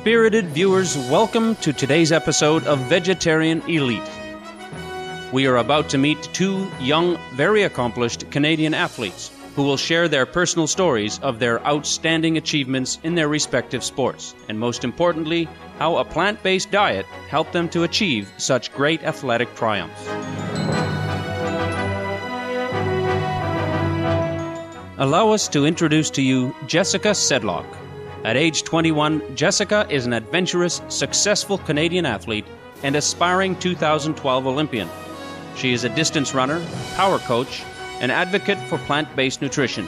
Spirited viewers, welcome to today's episode of Vegetarian Elite. We are about to meet two young, very accomplished Canadian athletes who will share their personal stories of their outstanding achievements in their respective sports, and most importantly, how a plant based diet helped them to achieve such great athletic triumphs. Allow us to introduce to you Jessica Sedlock. At age 21, Jessica is an adventurous, successful Canadian athlete and aspiring 2012 Olympian. She is a distance runner, power coach, and advocate for plant based nutrition.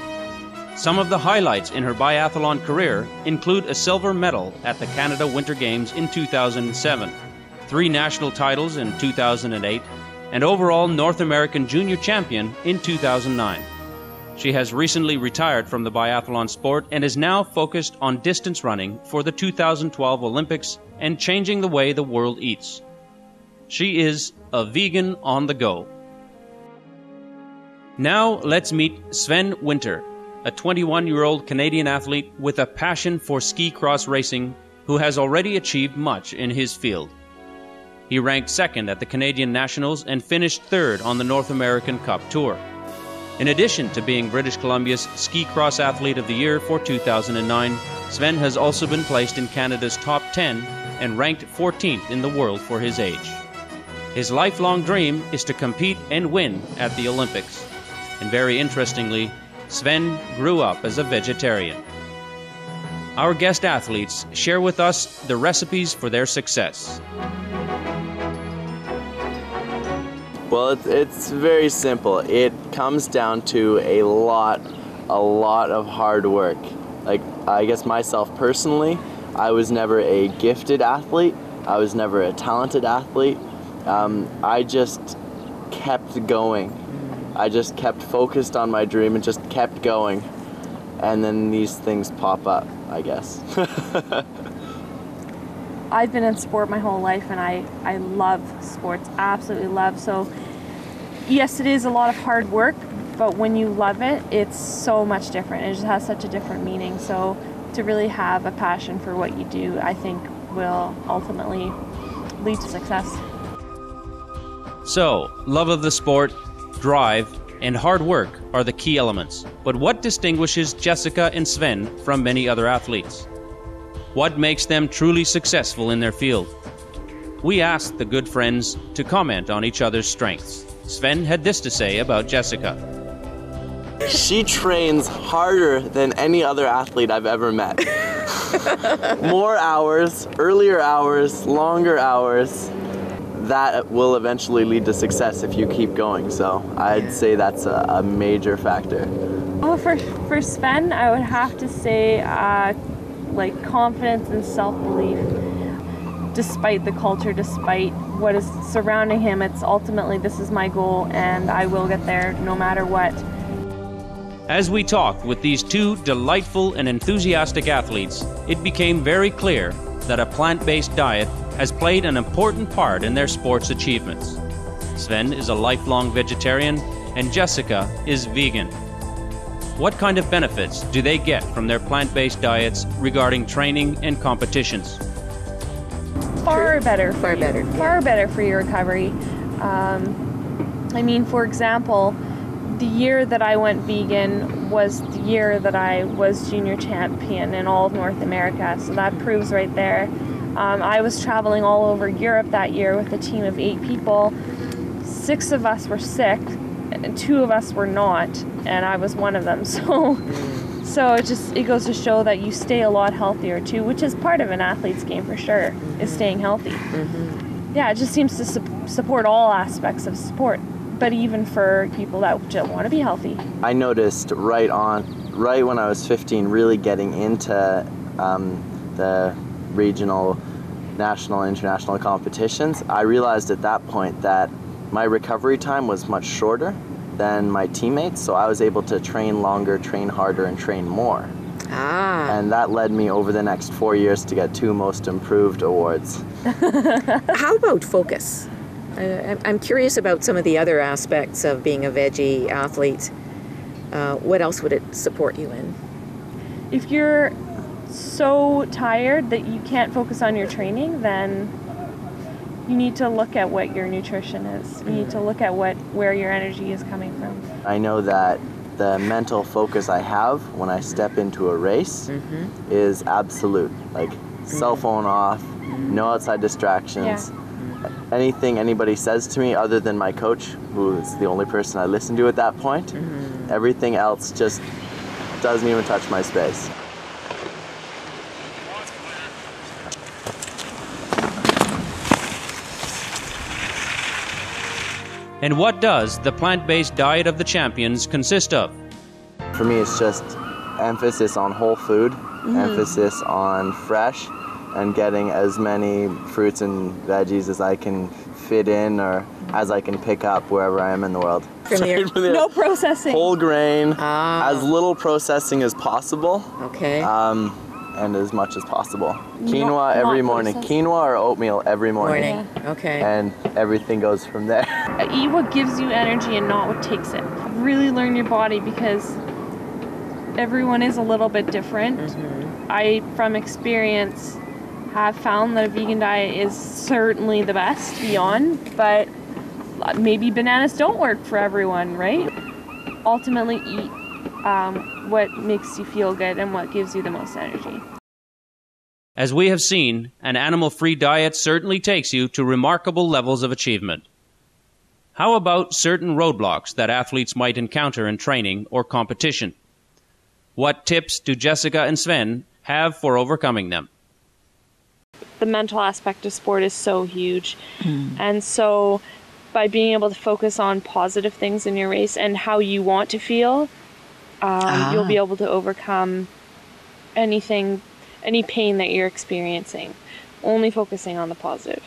Some of the highlights in her biathlon career include a silver medal at the Canada Winter Games in 2007, three national titles in 2008, and overall North American junior champion in 2009. She has recently retired from the biathlon sport and is now focused on distance running for the 2012 Olympics and changing the way the world eats. She is a vegan on the go. Now let's meet Sven Winters, a 21 year old Canadian athlete with a passion for ski cross racing who has already achieved much in his field. He ranked second at the Canadian Nationals and finished third on the North American Cup Tour. In addition to being British Columbia's Ski Cross Athlete of the Year for 2009, Sven has also been placed in Canada's top 10 and ranked 14th in the world for his age. His lifelong dream is to compete and win at the Olympics. And very interestingly, Sven grew up as a vegetarian. Our guest athletes share with us the recipes for their success. Well, it's, it's very simple. It comes down to a lot, a lot of hard work. Like, I guess myself personally, I was never a gifted athlete, I was never a talented athlete. Um, I just kept going. I just kept focused on my dream and just kept going. And then these things pop up, I guess. I've been in sport my whole life and I, I love sports, absolutely love. So, yes, it is a lot of hard work, but when you love it, it's so much different. It just has such a different meaning. So, to really have a passion for what you do, I think will ultimately lead to success. So, love of the sport, drive, and hard work are the key elements. But what distinguishes Jessica and Sven from many other athletes? What makes them truly successful in their field? We asked the good friends to comment on each other's strengths. Sven had this to say about Jessica. she trains harder than any other athlete I've ever met. More hours, earlier hours, longer hours. That will eventually lead to success if you keep going. So I'd say that's a, a major factor. Oh, for, for Sven, I would have to say uh, like confidence and self belief. Despite the culture, despite what is surrounding him, it's ultimately this is my goal and I will get there no matter what. As we talked with these two delightful and enthusiastic athletes, it became very clear that a plant based diet has played an important part in their sports achievements. Sven is a lifelong vegetarian, and Jessica is vegan. What kind of benefits do they get from their plant based diets regarding training and competitions? Far better. Far you. better, Far better for your recovery. Um, I mean, for example, the year that I went vegan was the year that I was junior champion in all of North America. So that proves right there. Um, I was traveling all over Europe that year with a team of eight people. Six of us were sick, and two of us were not, and I was one of them. So, so it just it goes to show that you stay a lot healthier too, which is part of an athlete's game for sure, is staying healthy. Yeah, it just seems to su- support all aspects of sport, but even for people that just want to be healthy. I noticed right on, right when I was 15, really getting into um, the regional, national, international competitions. I realized at that point that my recovery time was much shorter than my teammates, so I was able to train longer, train harder, and train more. Ah, And that led me over the next four years to get two most improved awards. how about focus? Uh, I'm- I'm curious about some of the other aspects of being a veggie athlete. Uh, what else would it support you in? If you're so tired that you can't focus on your training, then you need to look at what your nutrition is. You need to mm-hmm. look at what where your energy is coming from. I know that the mental focus I have when I step into a race mm-hmm. is absolute. Like mm-hmm. cell phone off, no outside distractions. Yeah. Anything anybody says to me other than my coach, who is the only person I listen to at that point, everything else just doesn't even touch my space. And what does the plant based diet of the champions consist of? For me, it's just emphasis on whole food, emphasis on fresh, and getting as many fruits and veggies as I can fit in or as I can pick up wherever I am in the world. From No processing. Whole grain, Ah. as little processing as possible, Okay. um, and as much as possible. Quinoa Not- every morning. Quinoa or oatmeal every morning. Morning. Okay. And everything goes from there. Eat what gives you energy and not what takes it. Really learn your body because everyone is a little bit different. Mm-hmm. I, from experience, have found that a vegan diet is certainly the best beyond, but maybe bananas don't work for everyone, right? Ultimately, eat um, what makes you feel good and what gives you the most energy. As we have seen, an animal free diet certainly takes you to remarkable levels of achievement. How about certain roadblocks that athletes might encounter in training or competition? What tips do Jessica and Sven have for overcoming them? the mental aspect of sport is so huge. And so by being able to focus on positive things in your race and how you want to feel, um, you'll be able to overcome anything, any pain that you're experiencing. Only focusing on the positive.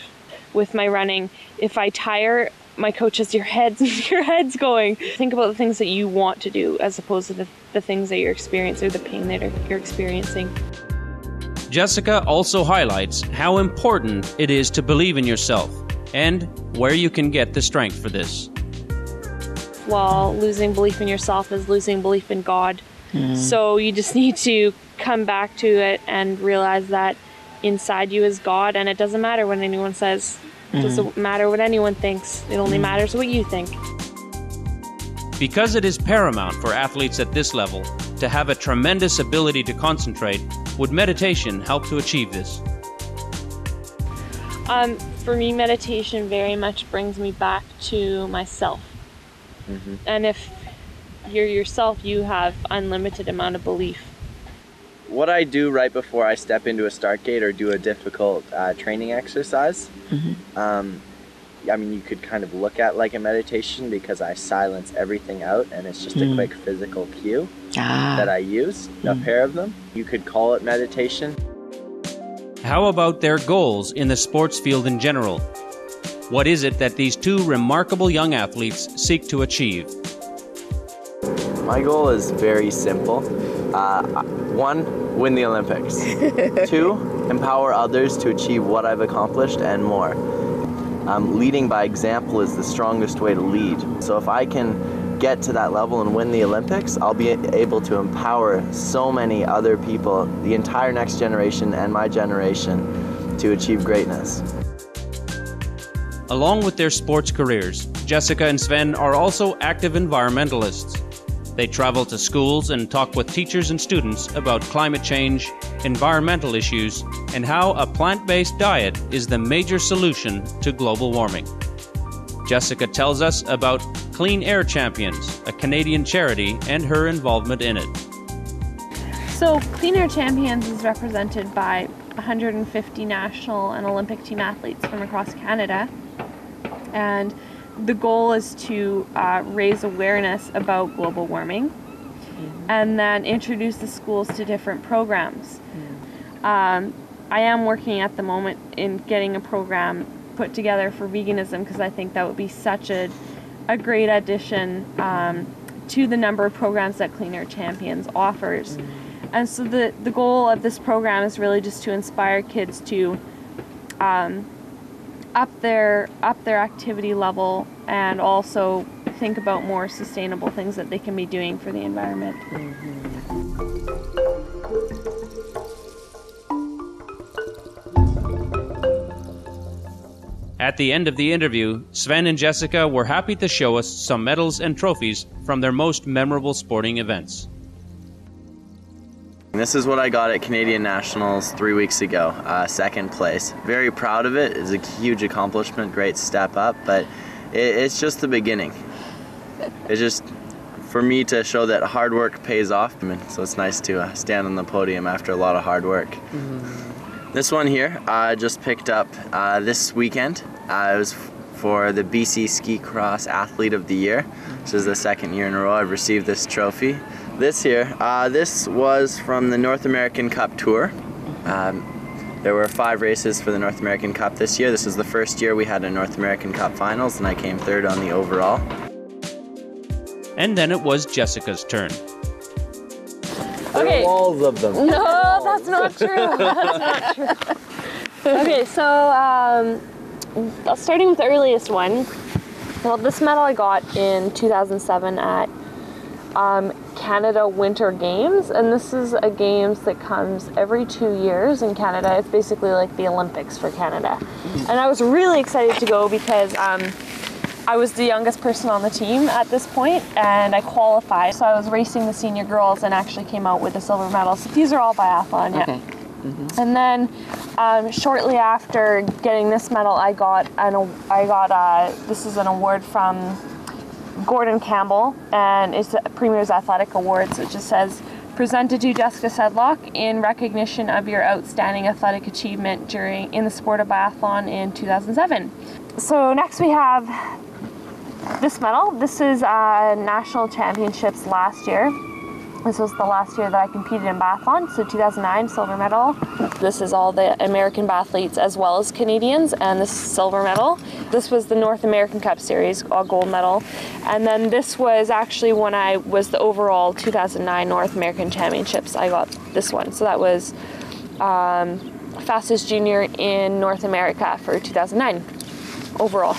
With my running, if I tire, my coach says your head's your head's going. Think about the things that you want to do as opposed to the, the things that you're experiencing or the pain that you're experiencing. Jessica also highlights how important it is to believe in yourself and where you can get the strength for this. While losing belief in yourself is losing belief in God. Mm. So you just need to come back to it and realize that inside you is God, and it doesn't matter what anyone says. It doesn't mm. matter what anyone thinks. It only mm. matters what you think. Because it is paramount for athletes at this level to have a tremendous ability to concentrate, would meditation help to achieve this? Um, for me, meditation very much brings me back to myself. Mm-hmm. And if you're yourself, you have unlimited amount of belief. what I do right before I step into a start gate or do a difficult uh, training exercise, mm-hmm. um, I mean, you could kind of look at like a meditation because I silence everything out and it's just a mm. quick physical cue ah. that I use, a mm. pair of them. You could call it meditation. How about their goals in the sports field in general? What is it that these two remarkable young athletes seek to achieve? My goal is very simple. Uh, one, win the Olympics. Two, empower others to achieve what I've accomplished and more. Um, leading by example is the strongest way to lead. So if I can get to that level and win the Olympics, I'll be able to empower so many other people, the entire next generation and my generation, to achieve greatness. Along with their sports careers, Jessica and Sven are also active environmentalists. They travel to schools and talk with teachers and students about climate change, environmental issues, and how a plant based diet is the major solution to global warming. Jessica tells us about Clean Air Champions, a Canadian charity, and her involvement in it. So, Clean Air Champions is represented by 150 national and Olympic team athletes from across Canada. And the goal is to uh, raise awareness about global warming and then introduce the schools to different programs. Um, I am working at the moment in getting a program put together for veganism because I think that would be such a, a great addition um, to the number of programs that Clean Air Champions offers. And so the, the goal of this program is really just to inspire kids to um, up their up their activity level and also think about more sustainable things that they can be doing for the environment. Mm-hmm. At the end of the interview, Sven and Jessica were happy to show us some medals and trophies from their most memorable sporting events. This is what I got at Canadian Nationals three weeks ago, uh, second place. Very proud of it. It's a huge accomplishment, great step up, but it, it's just the beginning. It's just for me to show that hard work pays off. So it's nice to uh, stand on the podium after a lot of hard work. Mm-hmm. This one here, I just picked up uh, this weekend. Uh, it was for the BC Ski Cross Athlete of the Year. This is the second year in a row I've received this trophy. This here, uh, this was from the North American Cup Tour. Um, there were five races for the North American Cup this year. This was the first year we had a North American Cup finals, and I came third on the overall. And then it was Jessica's turn. Okay. walls of them. No, that's not true. that's not true. okay, so um, starting with the earliest one. Well, this medal I got in 2007 at um, Canada Winter Games, and this is a games that comes every two years in Canada. It's basically like the Olympics for Canada, and I was really excited to go because um, I was the youngest person on the team at this point, and I qualified. So I was racing the senior girls and actually came out with a silver medal. So these are all biathlon, yeah. Okay. Mm-hmm. And then um, shortly after getting this medal, I got an I got uh, this is an award from Gordon Campbell, and it's a Premier's Athletic Awards. It just says, presented to Jessica Sedlock in recognition of your outstanding athletic achievement during in the sport of biathlon in 2007. So next we have this medal. This is uh, national championships last year. This was the last year that I competed in biathlon, so 2009 silver medal. This is all the American biathletes as well as Canadians, and this silver medal. This was the North American Cup Series, all gold medal. And then this was actually when I was the overall 2009 North American Championships. I got this one, so that was um, fastest junior in North America for 2009 overall.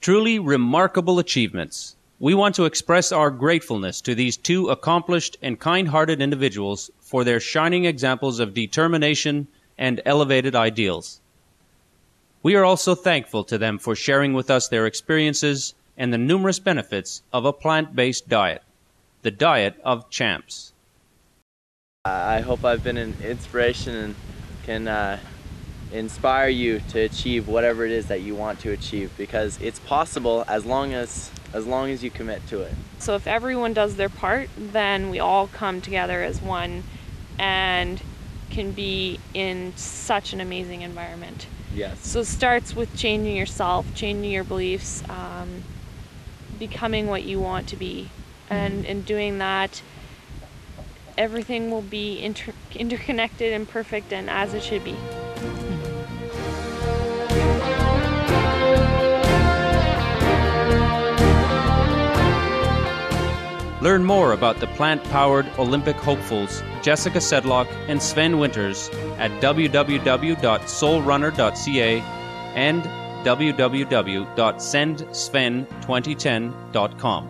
Truly remarkable achievements. We want to express our gratefulness to these two accomplished and kind hearted individuals for their shining examples of determination and elevated ideals. We are also thankful to them for sharing with us their experiences and the numerous benefits of a plant based diet, the diet of champs. I hope I've been an inspiration and can uh, inspire you to achieve whatever it is that you want to achieve because it's possible as long as as long as you commit to it. So if everyone does their part, then we all come together as one and can be in such an amazing environment. Yes. So it starts with changing yourself, changing your beliefs, um, becoming what you want to be. And in doing that, everything will be inter- interconnected and perfect and as it should be. Learn more about the plant powered Olympic hopefuls Jessica Sedlock and Sven Winters at www.soulrunner.ca and www.sendsven2010.com.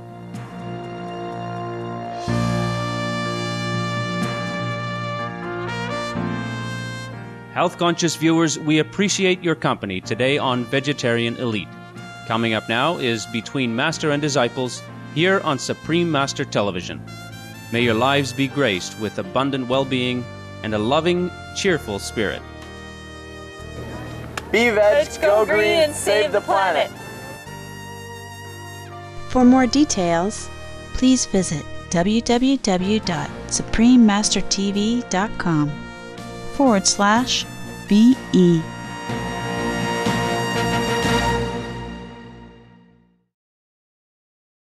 Health conscious viewers, we appreciate your company today on Vegetarian Elite. Coming up now is Between Master and Disciples here on Supreme Master Television. May your lives be graced with abundant well being and a loving, cheerful spirit. Be veg, go, go green, and save the planet. For more details, please visit www.suprememastertv.com forward slash VE.